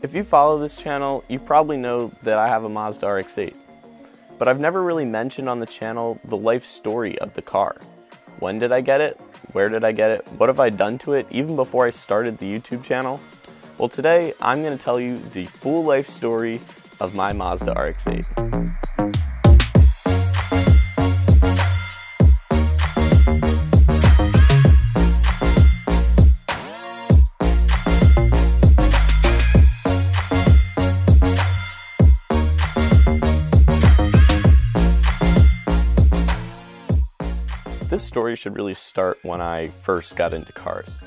If you follow this channel, you probably know that I have a Mazda RX-8. But I've never really mentioned on the channel the life story of the car. When did I get it? Where did I get it? What have I done to it even before I started the YouTube channel? Well today, I'm going to tell you the full life story of my Mazda RX-8. This story should really start when I first got into cars.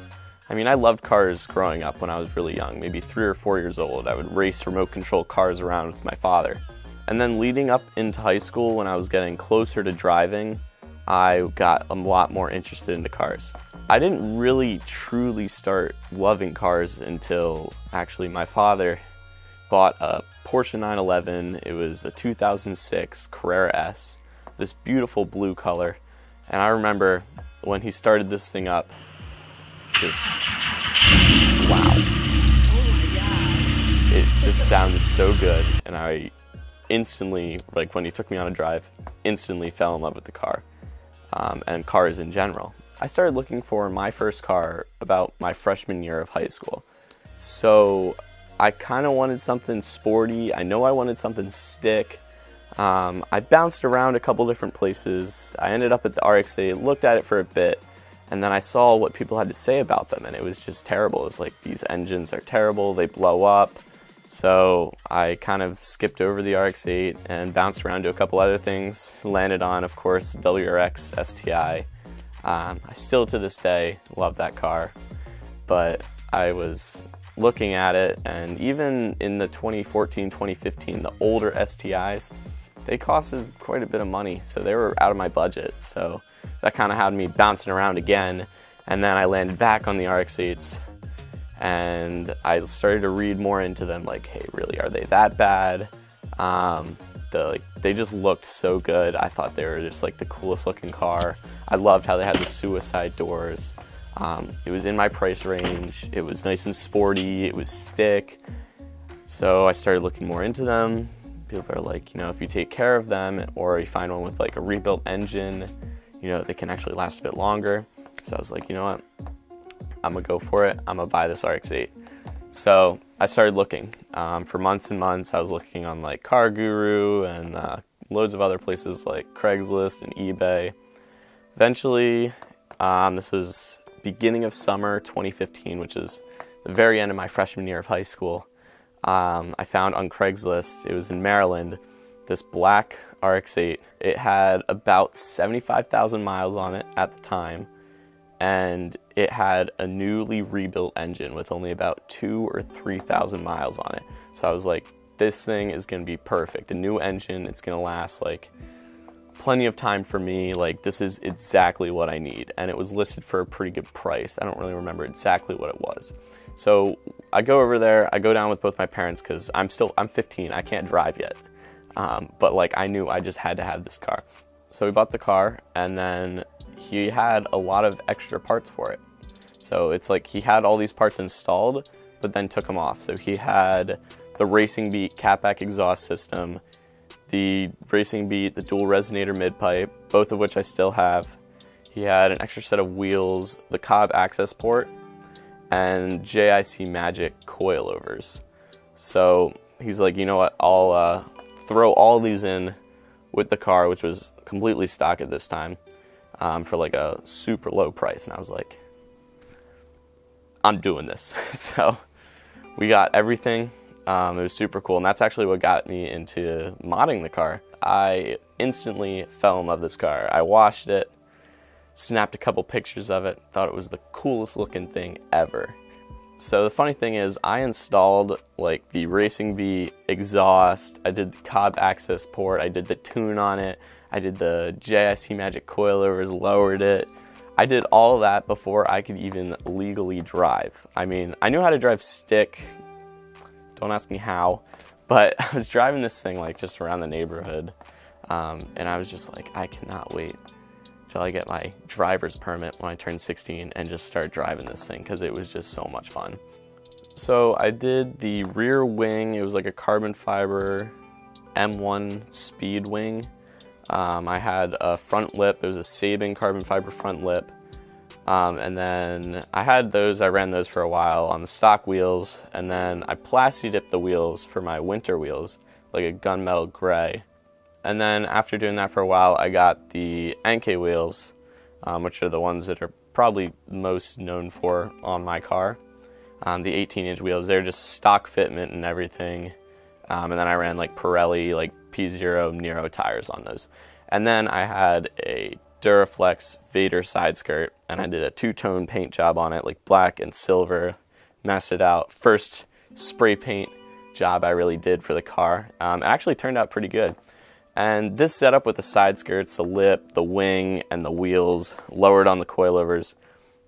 I mean, I loved cars growing up when I was really young, maybe three or four years old. I would race remote control cars around with my father. And then leading up into high school, when I was getting closer to driving, I got a lot more interested into cars. I didn't really truly start loving cars until actually my father bought a Porsche 911. It was a 2006 Carrera S, this beautiful blue color. And I remember when he started this thing up, just wow. It just sounded so good. And I instantly, like when he took me on a drive, instantly fell in love with the car um, and cars in general. I started looking for my first car about my freshman year of high school. So I kind of wanted something sporty. I know I wanted something stick. Um, I bounced around a couple different places. I ended up at the RX-8, looked at it for a bit, and then I saw what people had to say about them, and it was just terrible. It was like, these engines are terrible, they blow up. So I kind of skipped over the RX-8 and bounced around to a couple other things. Landed on, of course, WRX STI. Um, I still, to this day, love that car, but I was looking at it, and even in the 2014, 2015, the older STIs, they costed quite a bit of money, so they were out of my budget. So that kind of had me bouncing around again. And then I landed back on the RX-8s and I started to read more into them like, hey, really, are they that bad? Um, the, like, they just looked so good. I thought they were just like the coolest looking car. I loved how they had the suicide doors. Um, it was in my price range. It was nice and sporty. It was stick. So I started looking more into them people are like, you know, if you take care of them or you find one with like a rebuilt engine, you know, they can actually last a bit longer. So I was like, you know what, I'm gonna go for it. I'm gonna buy this RX-8. So I started looking um, for months and months. I was looking on like Car Guru and uh, loads of other places like Craigslist and eBay. Eventually, um, this was beginning of summer 2015, which is the very end of my freshman year of high school um, I found on Craigslist, it was in Maryland, this black RX-8. It had about 75,000 miles on it at the time, and it had a newly rebuilt engine with only about two or 3,000 miles on it. So I was like, this thing is gonna be perfect. A new engine, it's gonna last like plenty of time for me. Like this is exactly what I need. And it was listed for a pretty good price. I don't really remember exactly what it was. So I go over there, I go down with both my parents because I'm still, I'm 15, I can't drive yet. Um, but like I knew I just had to have this car. So we bought the car and then he had a lot of extra parts for it. So it's like he had all these parts installed, but then took them off. So he had the Racing Beat catback exhaust system, the Racing Beat, the dual resonator mid pipe, both of which I still have. He had an extra set of wheels, the Cobb Accessport, and JIC Magic coilovers. So he's like, you know what, I'll uh, throw all these in with the car, which was completely stock at this time, um, for like a super low price. And I was like, I'm doing this. so we got everything. Um, it was super cool, and that's actually what got me into modding the car. I instantly fell in love with this car. I washed it, snapped a couple pictures of it, thought it was the coolest looking thing ever. So the funny thing is I installed like the Racing Beat exhaust, I did the Cobb Accessport, I did the tune on it, I did the JIC Magic coilovers, lowered it. I did all that before I could even legally drive. I mean, I knew how to drive stick, don't ask me how, but I was driving this thing like just around the neighborhood um, and I was just like, I cannot wait till I get my driver's permit when I turn 16 and just start driving this thing because it was just so much fun. So I did the rear wing. It was like a carbon fiber M1 speed wing. Um, I had a front lip. It was a Seibon carbon fiber front lip. Um, and then I had those, I ran those for a while on the stock wheels. And then I plasti dipped the wheels for my winter wheels, like a gunmetal gray. And then after doing that for a while, I got the Enkei wheels, um, which are the ones that are probably most known for on my car. Um, the 18 inch wheels, they're just stock fitment and everything. Um, and then I ran like Pirelli, like P0 Nero tires on those. And then I had a Duraflex Vader side skirt, and I did a two-tone paint job on it, like black and silver. Messed it out. First spray paint job I really did for the car. Um, it actually turned out pretty good. And this setup with the side skirts, the lip, the wing, and the wheels lowered on the coilovers,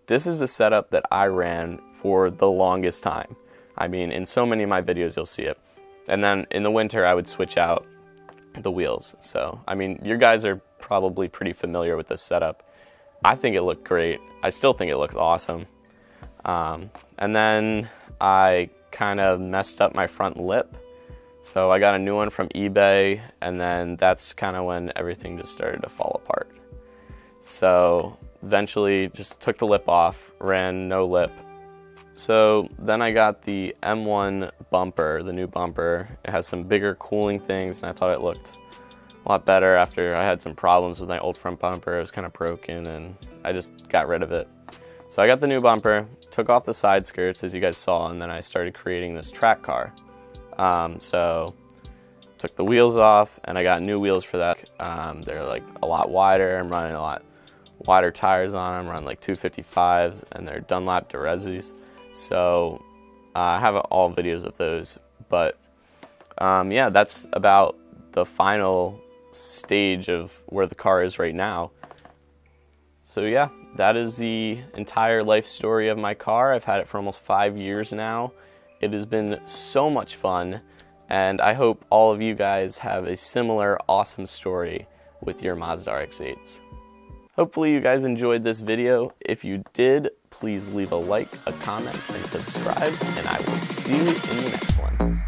this is the setup that I ran for the longest time. I mean, in so many of my videos, you'll see it. And then in the winter, I would switch out the wheels. So, I mean, you guys are probably pretty familiar with this setup. I think it looked great. I still think it looks awesome. Um, and then I kind of messed up my front lip. So I got a new one from eBay, and then that's kind of when everything just started to fall apart. So eventually just took the lip off, ran no lip. So then I got the M1 bumper, the new bumper. It has some bigger cooling things, and I thought it looked a lot better after I had some problems with my old front bumper. It was kind of broken, and I just got rid of it. So I got the new bumper, took off the side skirts, as you guys saw, and then I started creating this track car. Um, so took the wheels off, and I got new wheels for that. Um, they're like a lot wider. I'm running a lot wider tires on them. Run like 255s, and they're Dunlop Direzzas. So uh, I have all videos of those. But um, yeah, that's about the final stage of where the car is right now. So yeah, that is the entire life story of my car. I've had it for almost five years now. It has been so much fun, and I hope all of you guys have a similar awesome story with your Mazda RX-8s. Hopefully you guys enjoyed this video. If you did, please leave a like, a comment, and subscribe, and I will see you in the next one.